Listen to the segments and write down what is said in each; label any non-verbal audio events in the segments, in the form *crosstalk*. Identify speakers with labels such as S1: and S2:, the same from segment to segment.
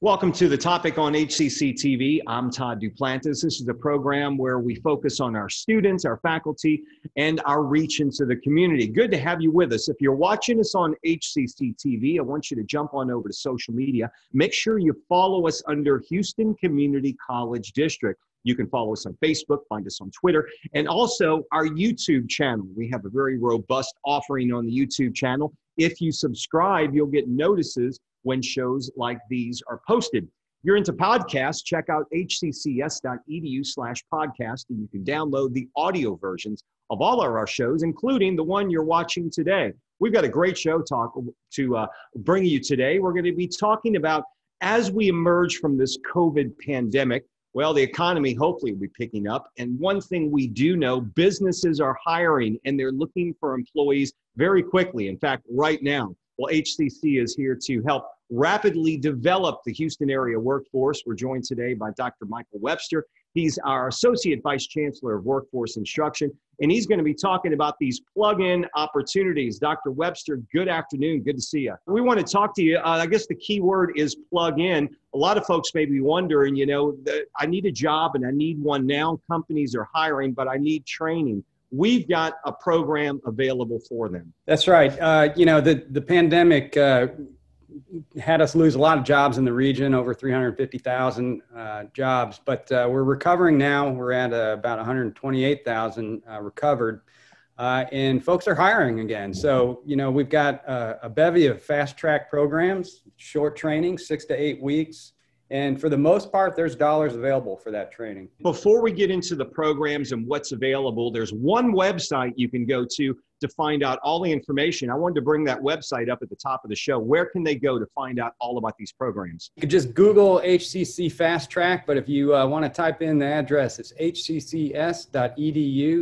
S1: Welcome to the topic on HCC TV. I'm Todd Duplantis. This is a program where we focus on our students, our faculty, and our reach into the community. Good to have you with us. If you're watching us on HCC TV, I want you to jump on over to social media. Make sure you follow us under Houston Community College District. You can follow us on Facebook, find us on Twitter, and also our YouTube channel. We have a very robust offering on the YouTube channel. If you subscribe, you'll get notices when shows like these are posted. If you're into podcasts, check out hccs.edu slash podcast, and you can download the audio versions of all of our shows, including the one you're watching today. We've got a great show talk to uh, bring you today. We're going to be talking about as we emerge from this COVID pandemic, well, the economy hopefully will be picking up. And one thing we do know businesses are hiring and they're looking for employees very quickly. In fact, right now, well, HCC is here to help rapidly develop the Houston area workforce. We're joined today by Dr. Michael Webster. He's our Associate Vice Chancellor of Workforce Instruction, and he's going to be talking about these plug in opportunities. Dr. Webster, good afternoon. Good to see you. We want to talk to you. Uh, I guess the key word is plug in. A lot of folks may be wondering, you know, I need a job and I need one now. Companies are hiring, but I need training we've got a program available for them.
S2: That's right. Uh, you know, the, the pandemic uh, had us lose a lot of jobs in the region, over 350,000 uh, jobs, but uh, we're recovering now. We're at uh, about 128,000 uh, recovered. and folks are hiring again. So, you know, we've got a bevy of fast track programs, short training, six to eight weeks, and for the most part, there's dollars available for that training.
S1: Before we get into the programs and what's available, there's one website you can go to to find out all the information. I wanted to bring that website up at the top of the show. Where can they go to find out all about these programs?
S2: You could just Google HCC Fast Track, but if you uh, want to type in the address, it's hccs.edu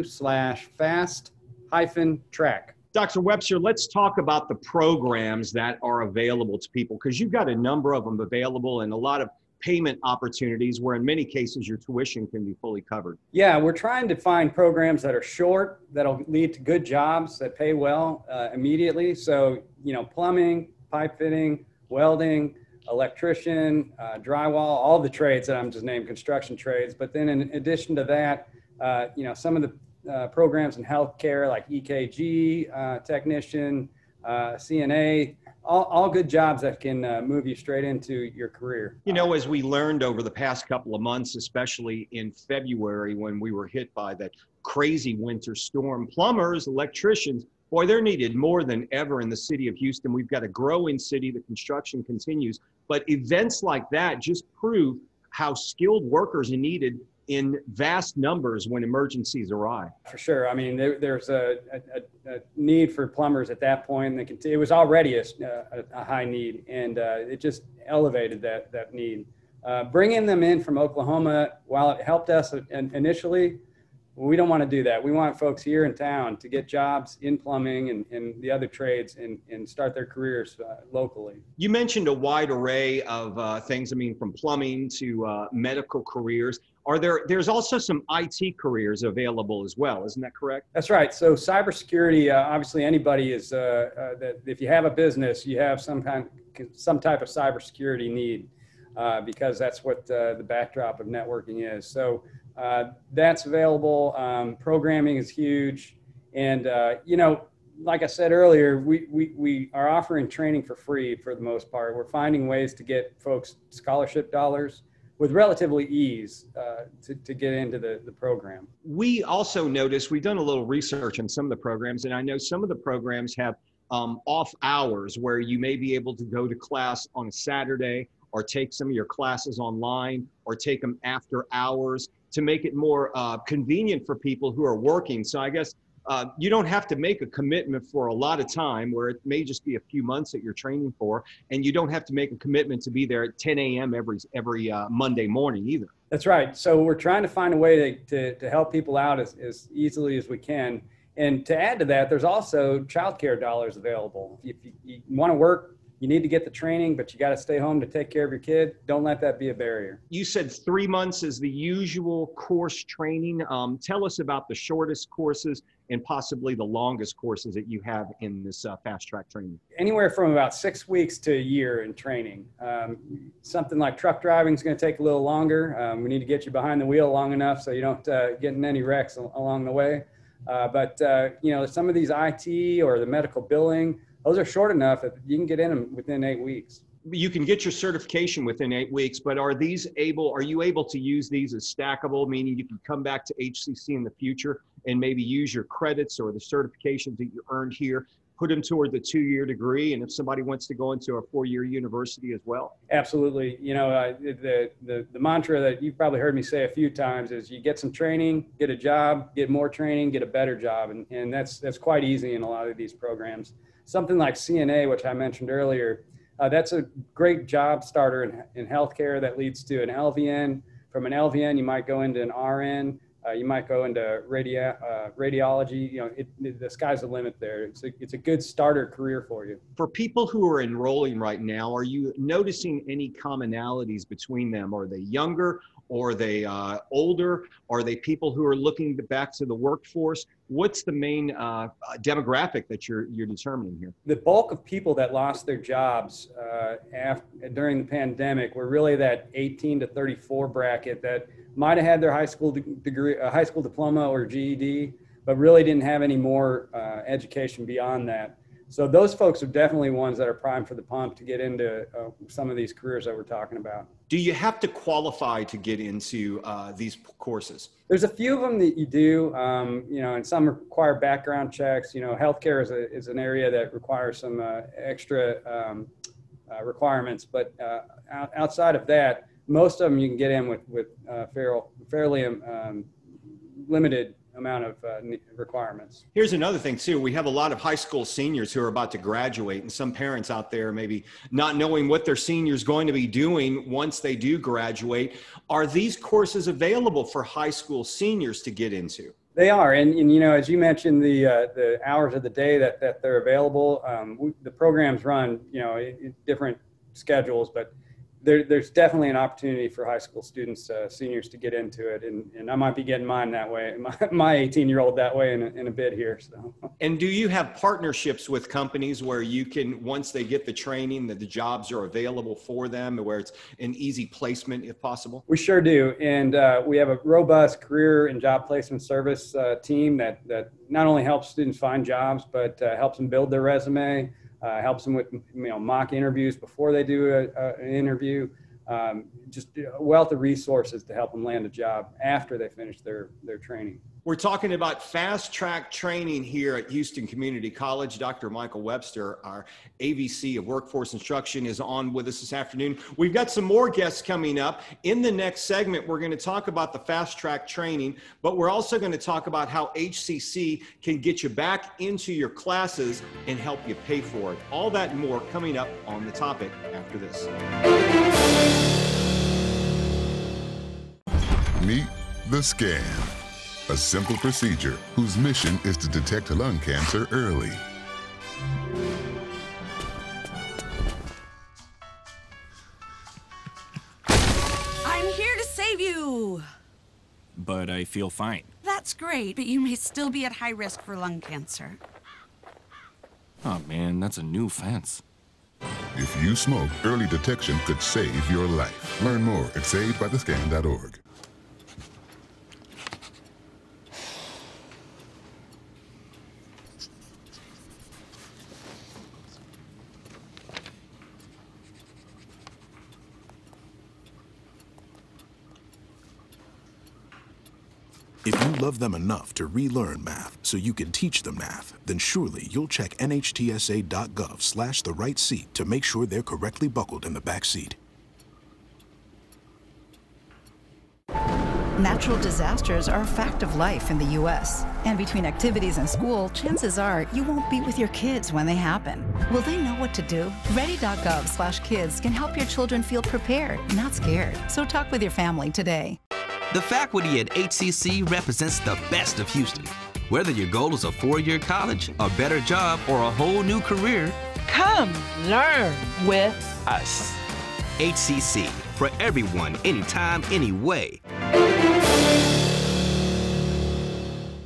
S2: slash fast hyphen track.
S1: Dr. Webster, let's talk about the programs that are available to people because you've got a number of them available and a lot of payment opportunities where in many cases your tuition can be fully covered.
S2: Yeah, we're trying to find programs that are short, that'll lead to good jobs that pay well uh, immediately. So, you know, plumbing, pipe fitting, welding, electrician, uh, drywall, all the trades that I'm just named construction trades. But then in addition to that, uh, you know, some of the uh, programs in healthcare like EKG uh, technician, uh, CNA, all, all good jobs that can uh, move you straight into your career.
S1: You know, as we learned over the past couple of months, especially in February when we were hit by that crazy winter storm, plumbers, electricians, boy, they're needed more than ever in the city of Houston. We've got a growing city, the construction continues, but events like that just prove how skilled workers are needed in vast numbers when emergencies arrive.
S2: For sure. I mean, there, there's a, a, a, need for plumbers at that point. And it was already a, a high need, and uh, it just elevated that, that need. Uh, bringing them in from Oklahoma, while it helped us initially, we don't want to do that. We want folks here in town to get jobs in plumbing and, and the other trades and, and start their careers uh, locally.
S1: You mentioned a wide array of uh, things, I mean, from plumbing to uh, medical careers. Are there, there's also some IT careers available as well, isn't that correct?
S2: That's right. So cybersecurity, uh, obviously anybody is, uh, uh, that if you have a business, you have some kind, some type of cybersecurity need. because that's what the backdrop of networking is. So uh, that's available. Um, programming is huge. And, uh, you know, like I said earlier, we, we, we are offering training for free for the most part. We're finding ways to get folks scholarship dollars with relatively ease uh, to, to get into the, the program.
S1: We also noticed, we've done a little research on some of the programs, and I know some of the programs have um, off hours where you may be able to go to class on a Saturday or take some of your classes online or take them after hours to make it more uh, convenient for people who are working. So I guess uh, you don't have to make a commitment for a lot of time where it may just be a few months that you're training for and you don't have to make a commitment to be there at 10 a.m every every uh, monday morning either
S2: that's right so we're trying to find a way to, to, to help people out as, as easily as we can and to add to that there's also childcare dollars available if you, you want to work you need to get the training, but you got to stay home to take care of your kid. Don't let that be a barrier.
S1: You said three months is the usual course training. Um, tell us about the shortest courses and possibly the longest courses that you have in this uh, fast track training.
S2: Anywhere from about six weeks to a year in training. Um, something like truck driving is going to take a little longer. Um, we need to get you behind the wheel long enough so you don't uh, get in any wrecks along the way. Uh, but uh, you know, some of these IT or the medical billing, those are short enough that you can get in them within eight weeks.
S1: You can get your certification within eight weeks, but are these able? Are you able to use these as stackable, meaning you can come back to HCC in the future and maybe use your credits or the certifications that you earned here put them toward the two-year degree and if somebody wants to go into a four-year university as well.
S2: Absolutely. You know the, the, the mantra that you've probably heard me say a few times is you get some training get a job get more training get a better job. And, and that's that's quite easy in a lot of these programs. Something like cna which i mentioned earlier uh, that's a great job starter in, in healthcare that leads to an lvn from an lvn you might go into an rn uh, you might go into radio, uh, radiology. You know, it, the sky's the limit there. It's a, it's a good starter career for you.
S1: For people who are enrolling right now, are you noticing any commonalities between them? Are they younger? Or are they uh, older? Are they people who are looking back to the workforce? What's the main uh, demographic that you're you're determining here?
S2: The bulk of people that lost their jobs uh, after, during the pandemic were really that 18 to 34 bracket that might have had their high school degree, a high school diploma or GED, but really didn't have any more uh, education beyond that. So those folks are definitely ones that are primed for the pump to get into uh, some of these careers that we're talking about.
S1: Do you have to qualify to get into uh, these courses?
S2: There's a few of them that you do, um, you know, and some require background checks. You know, healthcare is, a, is an area that requires some uh, extra um, uh, requirements, but uh, outside of that, most of them you can get in with with uh, fairly fairly um, limited amount of uh, requirements.
S1: Here's another thing too. We have a lot of high school seniors who are about to graduate, and some parents out there maybe not knowing what their seniors going to be doing once they do graduate. Are these courses available for high school seniors to get into?
S2: They are, and, and you know, as you mentioned, the uh, the hours of the day that that they're available. Um, we, the programs run, you know, different schedules, but there, there's definitely an opportunity for high school students, uh, seniors, to get into it, and, and I might be getting mine that way, *laughs* my 18 year old that way in a, in a bit here. So.
S1: And do you have partnerships with companies where you can, once they get the training, that the jobs are available for them, where it's an easy placement if possible?
S2: We sure do, and uh, we have a robust career and job placement service uh, team that that not only helps students find jobs, but uh, helps them build their resume uh, helps them with you know mock interviews before they do a, a, an interview. Um, just a wealth of resources to help them land a job after they finish their their training.
S1: We're talking about fast track training here at Houston Community College. Dr. Michael Webster, our AVC of Workforce Instruction, is on with us this afternoon. We've got some more guests coming up. In the next segment, we're going to talk about the fast track training, but we're also going to talk about how HCC can get you back into your classes and help you pay for it. All that and more coming up on the topic after this.
S3: Meet the Scan a simple procedure whose mission is to detect lung cancer early.
S4: I'm here to save you!
S5: But I feel fine.
S4: That's great, but you may still be at high risk for lung cancer.
S5: Oh man, that's a new fence.
S3: If you smoke, early detection could save your life. Learn more at savedbythescan.org.
S6: If you love them enough to relearn math so you can teach them math, then surely you'll check nhtsa.gov slash the right seat to make sure they're correctly buckled in the back seat.
S7: Natural disasters are a fact of life in the U.S. And between activities and school, chances are you won't be with your kids when they happen. Will they know what to do? Ready.gov slash kids can help your children feel prepared, not scared. So talk with your family today.
S8: The faculty at HCC represents the best of Houston. Whether your goal is a four year college, a better job, or a whole new career,
S9: come learn with us.
S8: HCC for everyone, anytime, anyway.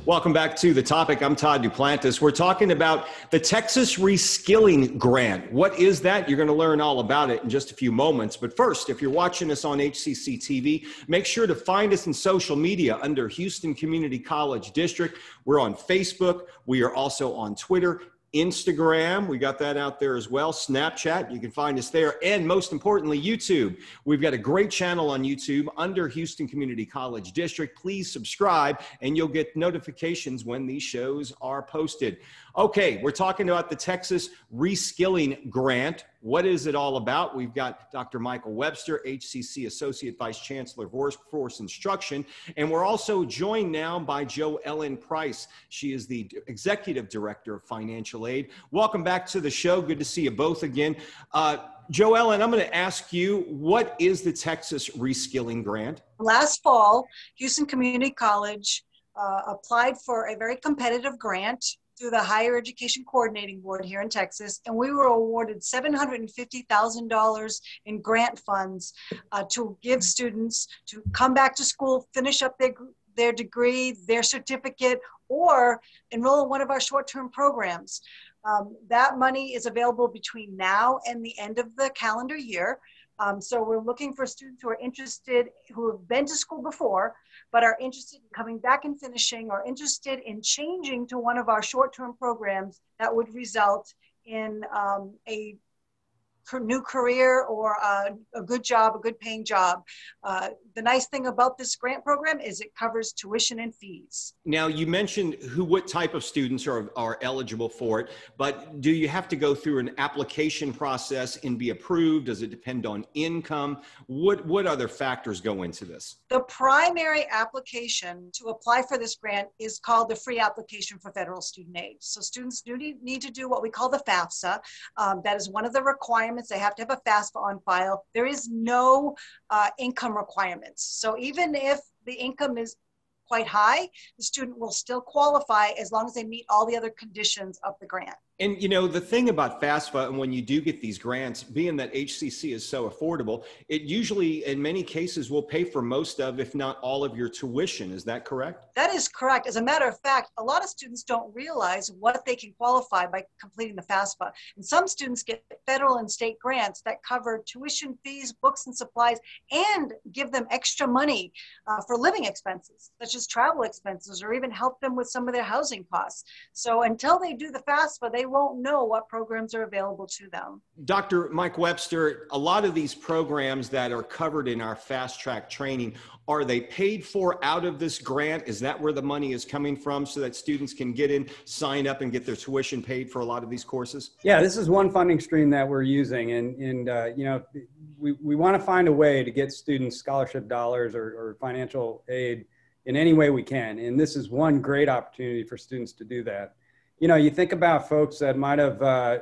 S1: Welcome back to the topic. I'm Todd Duplantis. We're talking about the Texas Reskilling Grant. What is that? You're going to learn all about it in just a few moments. But first, if you're watching us on HCC TV, make sure to find us in social media under Houston Community College District. We're on Facebook. We are also on Twitter Instagram, we got that out there as well. Snapchat, you can find us there. And most importantly, YouTube. We've got a great channel on YouTube under Houston Community College District. Please subscribe and you'll get notifications when these shows are posted. Okay, we're talking about the Texas Reskilling Grant. What is it all about? We've got Dr. Michael Webster, HCC Associate Vice Chancellor of Workforce Instruction, and we're also joined now by JoEllen Price. She is the Executive Director of Financial Aid. Welcome back to the show. Good to see you both again. Uh, JoEllen, I'm going to ask you, what is the Texas Reskilling Grant?
S10: Last fall, Houston Community College uh, applied for a very competitive grant through the Higher Education Coordinating Board here in Texas, and we were awarded $750,000 in grant funds uh, to give students to come back to school, finish up their their degree, their certificate, or enroll in one of our short-term programs. Um, that money is available between now and the end of the calendar year. Um, so we're looking for students who are interested, who have been to school before, but are interested in coming back and finishing or interested in changing to one of our short-term programs that would result in um, a new career or a, a, good job, a good paying job. Uh, the nice thing about this grant program is it covers tuition and fees.
S1: Now you mentioned who, what type of students are, are eligible for it, but do you have to go through an application process and be approved? Does it depend on income? What, what other factors go into this?
S10: The primary application to apply for this grant is called the free application for federal student aid. So students do need to do what we call the FAFSA. Um, that is one of the requirements. They have to have a FAFSA on file. There is no uh, income requirements. So even if the income is quite high, the student will still qualify as long as they meet all the other conditions of the grant.
S1: And you know, the thing about FAFSA and when you do get these grants, being that HCC is so affordable, it usually in many cases will pay for most of, if not all of your tuition. Is that correct?
S10: That is correct. As a matter of fact, a lot of students don't realize what they can qualify by completing the FAFSA. And some students get federal and state grants that cover tuition fees, books and supplies, and give them extra money uh, for living expenses, such as travel expenses, or even help them with some of their housing costs. So until they do the FAFSA, they won't know what programs are available to them.
S1: Dr. Mike Webster, a lot of these programs that are covered in our fast track training, are they paid for out of this grant? Is that where the money is coming from so that students can get in, sign up, and get their tuition paid for a lot of these courses?
S2: Yeah, this is one funding stream that we're using. And, and uh, you know, we, we want to find a way to get students scholarship dollars or, or financial aid in any way we can. And this is one great opportunity for students to do that you know, you think about folks that might have uh,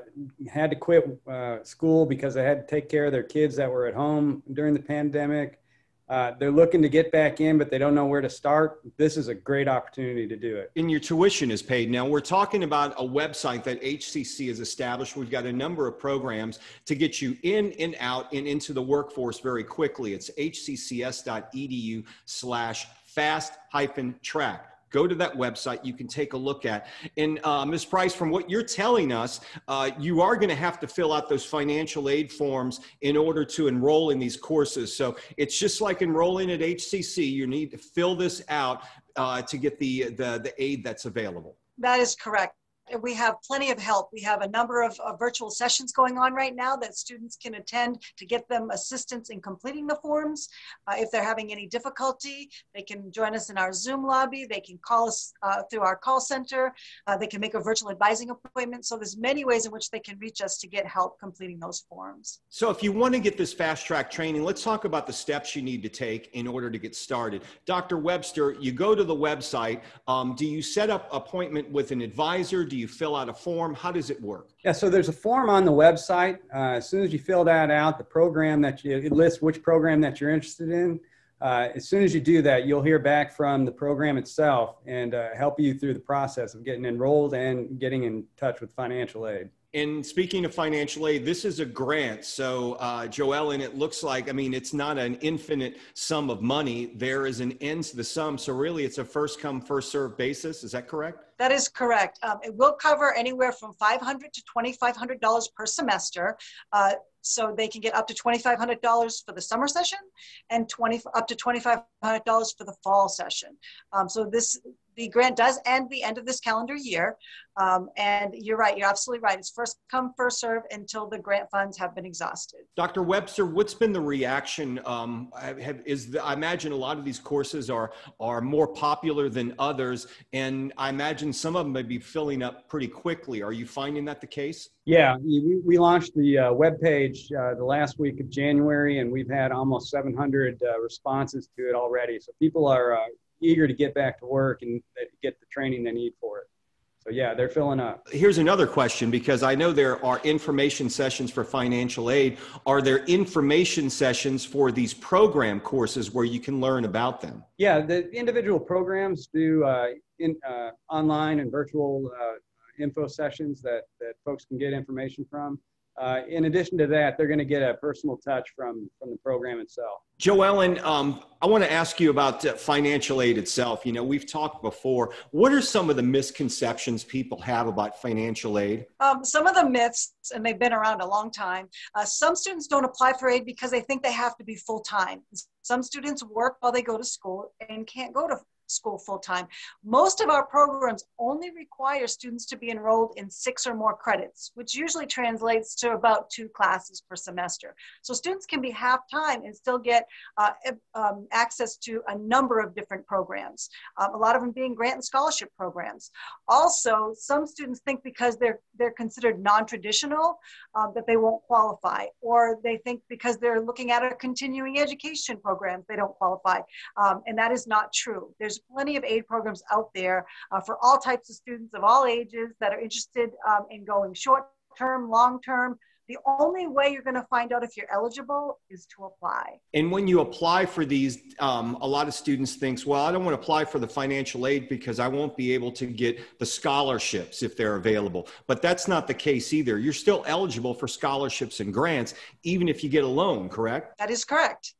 S2: had to quit uh, school because they had to take care of their kids that were at home during the pandemic. Uh, they're looking to get back in, but they don't know where to start. This is a great opportunity to do it.
S1: And your tuition is paid. Now, we're talking about a website that HCC has established. We've got a number of programs to get you in and out and into the workforce very quickly. It's hccs.edu slash fast hyphen track go to that website. You can take a look at. And uh, Ms. Price, from what you're telling us, uh, you are going to have to fill out those financial aid forms in order to enroll in these courses. So it's just like enrolling at HCC. You need to fill this out uh, to get the, the, the aid that's available.
S10: That is correct we have plenty of help. We have a number of, of, virtual sessions going on right now that students can attend to get them assistance in completing the forms. Uh, if they're having any difficulty, they can join us in our Zoom lobby. They can call us uh, through our call center. Uh, they can make a virtual advising appointment. So there's many ways in which they can reach us to get help completing those forms.
S1: So if you want to get this fast track training, let's talk about the steps you need to take in order to get started. Dr. Webster, you go to the website. Um, do you set up appointment with an advisor? Do you fill out a form? How does it work?
S2: Yeah, so there's a form on the website. Uh, as soon as you fill that out, the program that you, it lists which program that you're interested in. Uh, as soon as you do that, you'll hear back from the program itself and uh, help you through the process of getting enrolled and getting in touch with financial aid.
S1: And speaking of financial aid, this is a grant. So, uh, JoEllen, it looks like, I mean, it's not an infinite sum of money. There is an end to the sum. So, really, it's a first come, first served basis. Is that correct?
S10: That is correct. Um, it will cover anywhere from $500 to $2,500 per semester. Uh, so they can get up to $2,500 for the summer session and 20 up to $2,500 for the fall session. Um, so this the grant does end the end of this calendar year. Um, and you're right, you're absolutely right. It's first come, first serve until the grant funds have been exhausted.
S1: Dr. Webster, what's been the reaction? Um, have, is the, I imagine a lot of these courses are, are more popular than others, and I imagine some of them may be filling up pretty quickly. Are you finding that the case?
S2: Yeah, we, we launched the uh, web page uh, the last week of January, and we've had almost 700 uh, responses to it already. So people are uh, eager to get back to work and get the training they need for it. So yeah, they're filling up.
S1: Here's another question because I know there are information sessions for financial aid. Are there information sessions for these program courses where you can learn about them?
S2: Yeah, the individual programs do uh, in, uh, online and virtual uh, info sessions that, that folks can get information from. Uh, in addition to that, they're going to get a personal touch from from the program itself.
S1: JoEllen, um, I want to ask you about uh, financial aid itself. You know, we've talked before. What are some of the misconceptions people have about financial aid?
S10: Um, some of the myths, and they've been around a long time. Uh, some students don't apply for aid because they think they have to be full time. Some students work while they go to school and can't go to school full time. Most of our programs only require students to be enrolled in six or more credits, which usually translates to about two classes per semester. So students can be half time and still get uh, um, access to a number of different programs, um, a lot of them being grant and scholarship programs. Also, some students think because they're, they're considered non-traditional um, that they won't qualify, or they think because they're looking at a continuing education program, they don't qualify. Um, and that is not true. There's plenty of aid programs out there uh, for all types of students of all ages that are interested um, in going short term, long term. The only way you're going to find out if you're eligible is to apply.
S1: And when you apply for these, um, a lot of students thinks, well, I don't want to apply for the financial aid because I won't be able to get the scholarships if they're available. But that's not the case either. You're still eligible for scholarships and grants, even if you get a loan, correct?
S10: That is correct.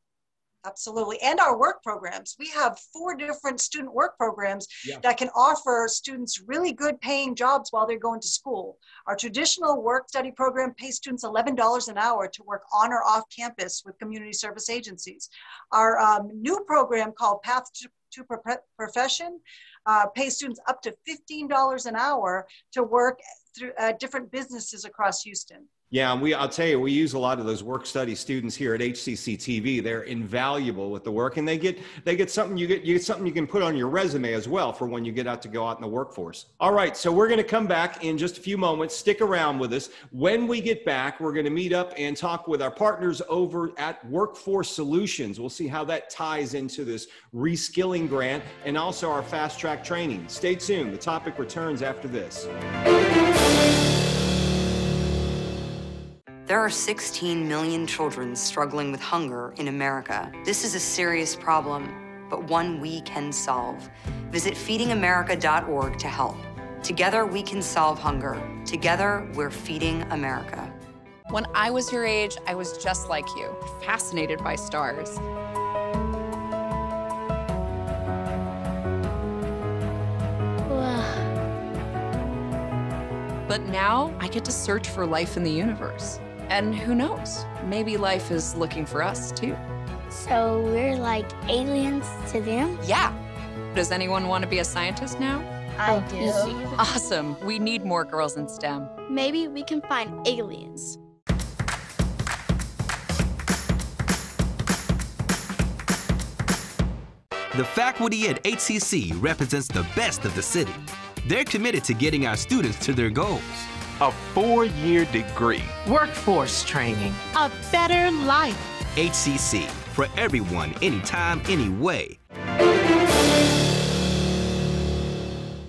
S10: Absolutely. And our work programs. We have four different student work programs yeah. that can offer students really good paying jobs while they're going to school. Our traditional work study program pays students $11 an hour to work on or off campus with community service agencies. Our um, new program called Path to, to Profession uh, pays students up to $15 an hour to work through uh, different businesses across Houston.
S1: Yeah, and we I'll tell you, we use a lot of those work study students here at HCC TV. They're invaluable with the work and they get they get something you get you get something you can put on your resume as well for when you get out to go out in the workforce. All right, so we're going to come back in just a few moments. Stick around with us. When we get back, we're going to meet up and talk with our partners over at Workforce Solutions. We'll see how that ties into this reskilling grant and also our fast track training. Stay tuned. The topic returns after this.
S11: There are 16 million children struggling with hunger in America. This is a serious problem, but one we can solve. Visit feedingamerica.org to help. Together we can solve hunger. Together we're feeding America.
S12: When I was your age, I was just like you, fascinated by stars. But now I get to search for life in the universe. And who knows? Maybe life is looking for us too.
S13: So we're like aliens to them?
S12: Yeah. Does anyone want to be a scientist now?
S13: I oh, do.
S12: Awesome. We need more girls in STEM.
S13: Maybe we can find aliens.
S8: The faculty at HCC represents the best of the city. They're committed to getting our students to their goals
S14: a four year degree,
S9: workforce training, a better life.
S8: HCC for everyone, anytime, anyway.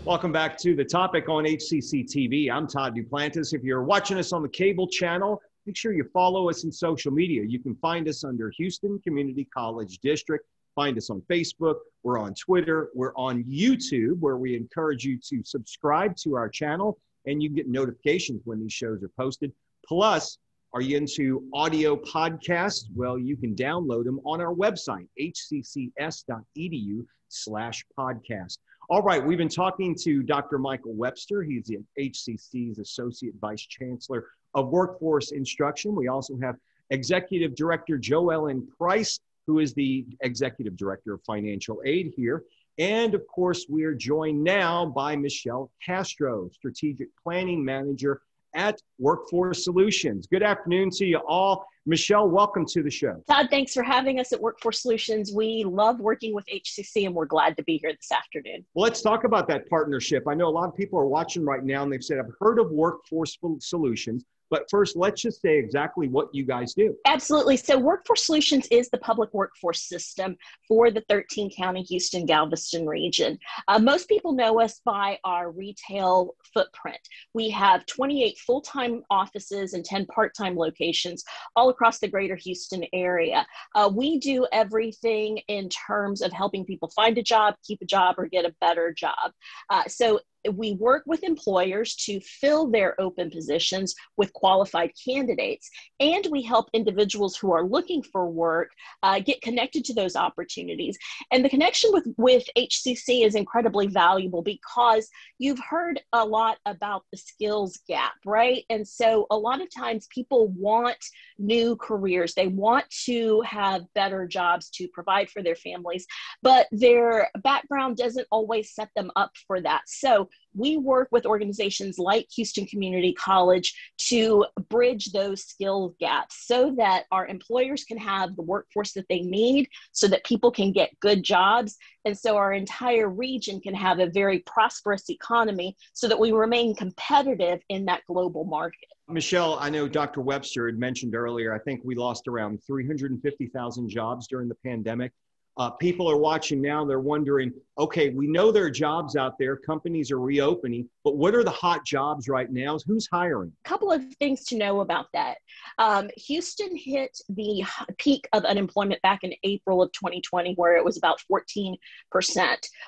S1: Welcome back to the topic on HCC TV. I'm Todd Duplantis. If you're watching us on the cable channel, make sure you follow us in social media. You can find us under Houston Community College District. Find us on Facebook. We're on Twitter. We're on YouTube, where we encourage you to subscribe to our channel and you get notifications when these shows are posted. Plus, are you into audio podcasts? Well, you can download them on our website, hccs.edu slash podcast. All right, we've been talking to Dr. Michael Webster. He's the HCC's Associate Vice Chancellor of Workforce Instruction. We also have Executive Director JoEllen Price, who is the Executive Director of Financial Aid here. And of course, we are joined now by Michelle Castrow, Strategic Planning Manager at Workforce Solutions. Good afternoon to you all. Michelle, welcome to the show.
S15: Todd, thanks for having us at Workforce Solutions. We love working with HCC and we're glad to be here this afternoon.
S1: Well, let's talk about that partnership. I know a lot of people are watching right now and they've said, I've heard of Workforce Solutions. But first, let's just say exactly what you guys do.
S15: Absolutely. So, Workforce Solutions is the public workforce system for the 13 county Houston Galveston region. Uh, most people know us by our retail footprint. We have 28 full time offices and 10 part time locations all across the greater Houston area. Uh, we do everything in terms of helping people find a job, keep a job, or get a better job. Uh, so, we work with employers to fill their open positions with qualified candidates, and we help individuals who are looking for work uh, get connected to those opportunities. And the connection with, with HCC is incredibly valuable because you've heard a lot about the skills gap, right? And so a lot of times people want new careers, they want to have better jobs to provide for their families, but their background doesn't always set them up for that. So we work with organizations like Houston Community College to bridge those skill gaps so that our employers can have the workforce that they need so that people can get good jobs and so our entire region can have a very prosperous economy so that we remain competitive in that global market.
S1: Michelle, I know Dr. Webster had mentioned earlier, I think we lost around 350,000 jobs during the pandemic. Uh, people are watching now, they're wondering, okay, we know there are jobs out there, companies are reopening, but what are the hot jobs right now? Who's hiring?
S15: A couple of things to know about that. Um, Houston hit the peak of unemployment back in April of 2020, where it was about 14%.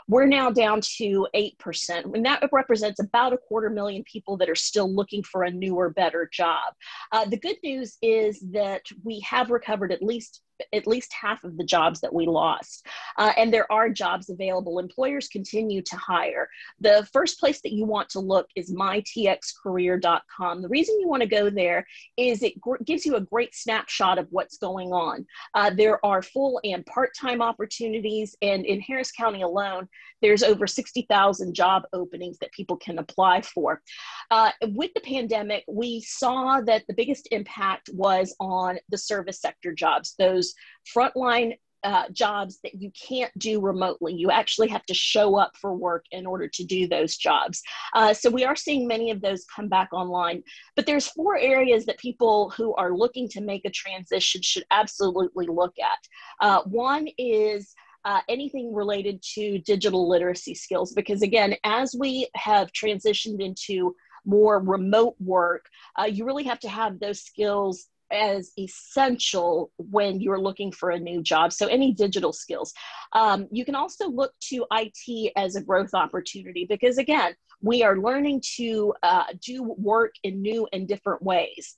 S15: We're now down to 8%, and that represents about a quarter million people that are still looking for a newer, better job. Uh, the good news is that we have recovered at least at least half of the jobs that we lost. Uh, and there are jobs available. Employers continue to hire. The first place that you want to look is mytxcareer.com. The reason you want to go there is it gr- gives you a great snapshot of what's going on. Uh, there are full and part time opportunities, and in Harris County alone, there's over 60,000 job openings that people can apply for. Uh, with the pandemic, we saw that the biggest impact was on the service sector jobs, those frontline uh, jobs that you can't do remotely. You actually have to show up for work in order to do those jobs. Uh, so we are seeing many of those come back online. But there's four areas that people who are looking to make a transition should absolutely look at. Uh, one is uh, anything related to digital literacy skills, because again, as we have transitioned into more remote work, uh, you really have to have those skills as essential when you're looking for a new job. So, any digital skills. Um, you can also look to IT as a growth opportunity because, again, we are learning to uh, do work in new and different ways.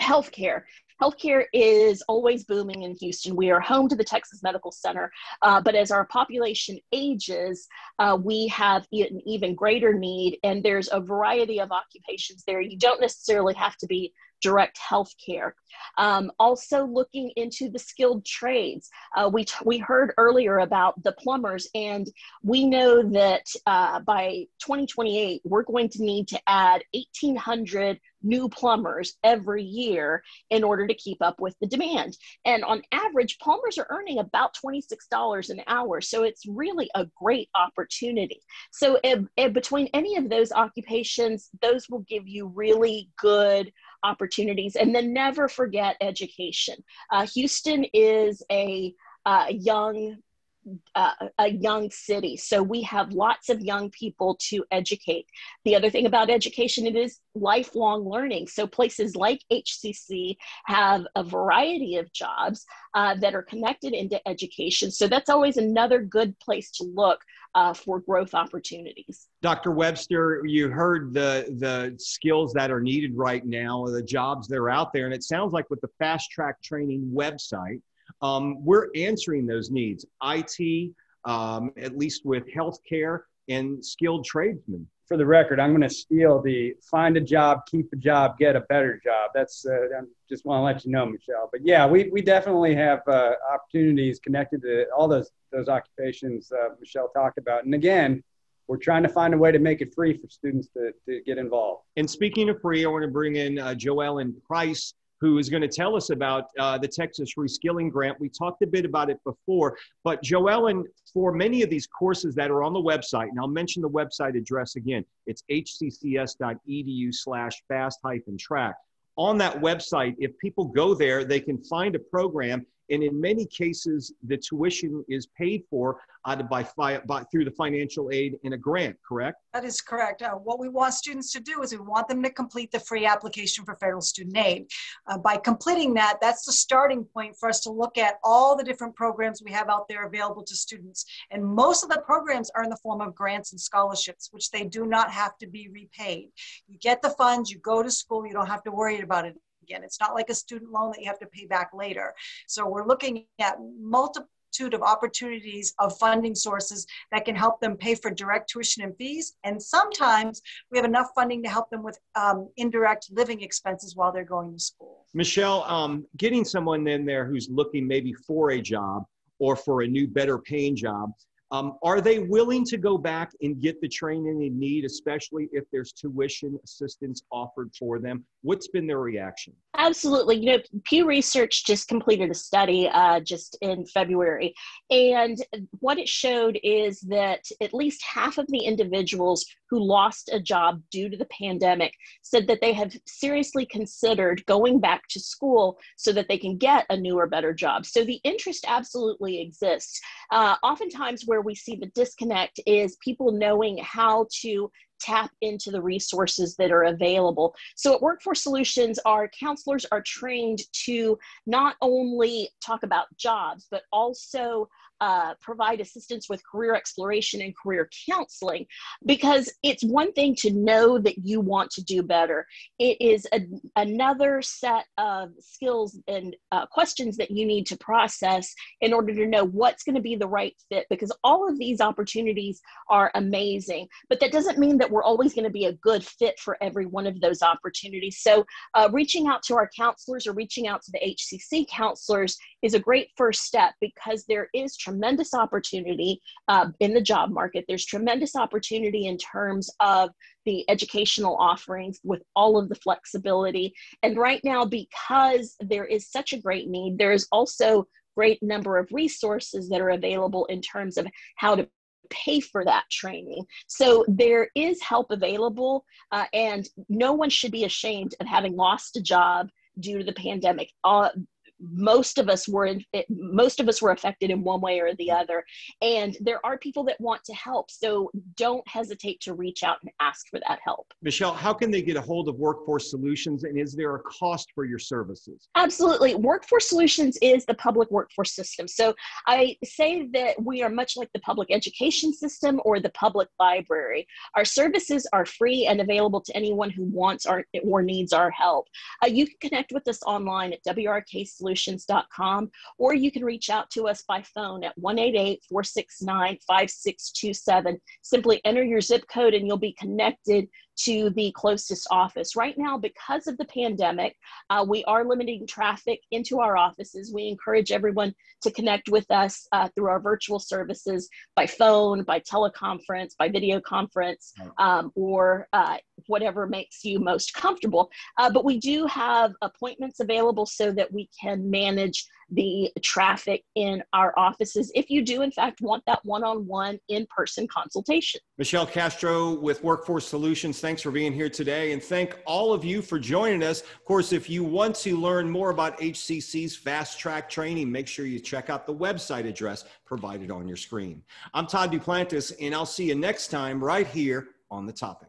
S15: Healthcare. Healthcare is always booming in Houston. We are home to the Texas Medical Center, uh, but as our population ages, uh, we have an even greater need, and there's a variety of occupations there. You don't necessarily have to be direct health care. Um, also looking into the skilled trades. Uh, we, we heard earlier about the plumbers, and we know that uh, by 2028, we're going to need to add 1,800 new plumbers every year in order to keep up with the demand. And on average, plumbers are earning about $26 an hour. So it's really a great opportunity. So between any of those occupations, those will give you really good opportunities. And then never forget education. Uh, Houston is a uh, young uh, a young city. So we have lots of young people to educate. The other thing about education, it is lifelong learning. So places like HCC have a variety of jobs uh, that are connected into education. So that's always another good place to look uh, for growth opportunities.
S1: Dr. Webster, you heard the the skills that are needed right now, the jobs that are out there, and it sounds like with the fast track training website, um, we're answering those needs. IT, um, at least with healthcare and skilled tradesmen.
S2: For the record, I'm going to steal the find a job, keep a job, get a better job. That's uh, I just want to let you know, Michelle. But yeah, we, we definitely have uh, opportunities connected to all those those occupations uh, Michelle talked about. And again, we're trying to find a way to make it free for students to, to get involved.
S1: And speaking of free, I want to bring in uh, JoEllen Price who is going to tell us about uh, the Texas Reskilling Grant. We talked a bit about it before, but JoEllen, for many of these courses that are on the website, and I'll mention the website address again, it's hccs.edu slash fast hyphen track. On that website, if people go there, they can find a program and in many cases, the tuition is paid for either by, by through the financial aid in a grant, correct?
S10: That is correct. Uh, what we want students to do is we want them to complete the free application for federal student aid. Uh, by completing that, that's the starting point for us to look at all the different programs we have out there available to students. And most of the programs are in the form of grants and scholarships, which they do not have to be repaid. You get the funds, you go to school, you don't have to worry about it again. It's not like a student loan that you have to pay back later. So we're looking at multiple of opportunities of funding sources that can help them pay for direct tuition and fees. And sometimes we have enough funding to help them with um, indirect living expenses while they're going to school.
S1: Michelle, um, getting someone in there who's looking maybe for a job or for a new, better paying job, um, are they willing to go back and get the training they need, especially if there's tuition assistance offered for them? What's been their reaction?
S15: Absolutely. You know, Pew Research just completed a study uh, just in February, and what it showed is that at least half of the individuals who lost a job due to the pandemic said that they have seriously considered going back to school so that they can get a newer, better job. So the interest absolutely exists. Uh, oftentimes, where we see the disconnect is people knowing how to tap into the resources that are available. So at Workforce Solutions, our counselors are trained to not only talk about jobs, but also uh, provide assistance with career exploration and career counseling because it's one thing to know that you want to do better. It is a, another set of skills and uh, questions that you need to process in order to know what's going to be the right fit because all of these opportunities are amazing, but that doesn't mean that we're always going to be a good fit for every one of those opportunities. So, uh, reaching out to our counselors or reaching out to the HCC counselors is a great first step because there is tremendous opportunity uh, in the job market. There's tremendous opportunity in terms of the educational offerings with all of the flexibility. And right now, because there is such a great need, there is also great number of resources that are available in terms of how to pay for that training. So there is help available, uh, and no one should be ashamed of having lost a job due to the pandemic. Uh, most of us were in, most of us were affected in one way or the other. And there are people that want to help so don't hesitate to reach out and ask for that help.
S1: Michelle how can they get a hold of workforce solutions and is there a cost for your services?
S15: Absolutely. Workforce solutions is the public workforce system. So i say that we are much like the public education system or the public library. Our services are free and available to anyone who wants our or needs our help. Uh, you can connect with us online at wrk solutions solutions.com, or you can reach out to us by phone at 188 469 5627. Simply enter your zip code and you'll be connected to the closest office. Right now, because of the pandemic, uh, we are limiting traffic into our offices. We encourage everyone to connect with us uh, through our virtual services by phone, by teleconference, by video conference, um, or uh, whatever makes you most comfortable. Uh, but we do have appointments available so that we can manage the traffic in our offices if you do, in fact, want that one on one in person consultation.
S1: Michelle Castrow with Workforce Solutions, thanks for being here today. And thank all of you for joining us. Of course, if you want to learn more about HCC's fast track training, make sure you check out the website address provided on your screen. I'm Todd Duplantis, and I'll see you next time right here on the topic.